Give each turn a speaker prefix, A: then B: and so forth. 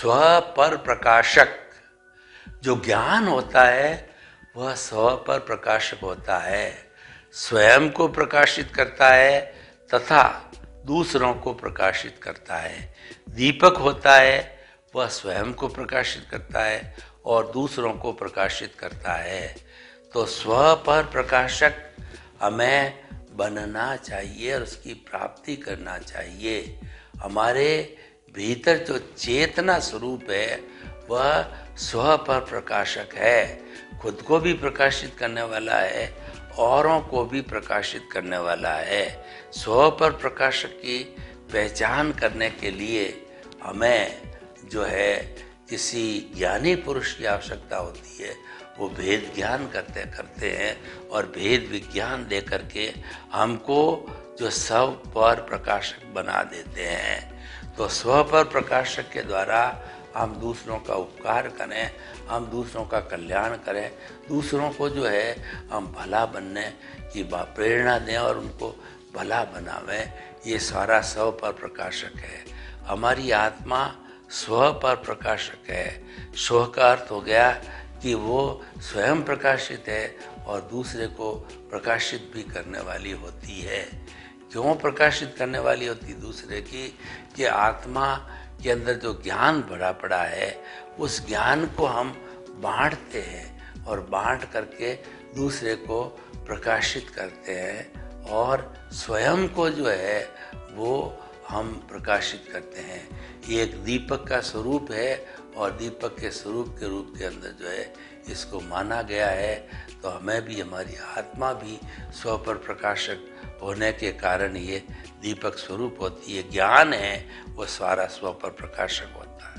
A: स्व पर प्रकाशक जो ज्ञान होता है, वह स्व पर प्रकाशक होता है। स्वयं को प्रकाशित करता है तथा दूसरों को प्रकाशित करता है। दीपक होता है, वह स्वयं को प्रकाशित करता है और दूसरों को प्रकाशित करता है। तो स्व पर प्रकाशक हमें बनना चाहिए और उसकी प्राप्ति करना चाहिए। हमारे भीतर जो चेतना स्वरूप है, वह स्व पर प्रकाशक है। खुद को भी प्रकाशित करने वाला है, औरों को भी प्रकाशित करने वाला है। स्व पर प्रकाशक की पहचान करने के लिए हमें जो है, किसी ज्ञानी पुरुष की आवश्यकता होती है। वो भेद ज्ञान करते करते हैं और भेद विज्ञान दे करके हमको जो स्व पर प्रकाशक बना देते हैं। तो स्व पर प्रकाशक के द्वारा हम दूसरों का उपकार करें, हम दूसरों का कल्याण करें, दूसरों को जो है हम भला बनने की प्रेरणा दें और उनको भला बनावें, ये सारा स्व पर प्रकाशक है। हमारी आत्मा स्व पर प्रकाशक है। स्व का अर्थ हो गया कि वो स्वयं प्रकाशित है और दूसरे को प्रकाशित भी करने वाली होती है। क्यों प्रकाशित करने वाली होती दूसरे की, कि आत्मा के अंदर जो ज्ञान भरा पड़ा है, उस ज्ञान को हम बांटते हैं और बांट करके दूसरे को प्रकाशित करते हैं और स्वयं को जो है, वो हम प्रकाशित करते हैं। ये एक दीपक का स्वरूप है और दीपक के स्वरूप के रूप के अंदर जो है, इसको माना गया है तो हमें भी, हमारी आत्मा भी स्व पर प्रकाशक होने के कारण ये दीपक स्वरूप होती है, ज्ञान है, वो सारा स्व पर प्रकाशक होता है।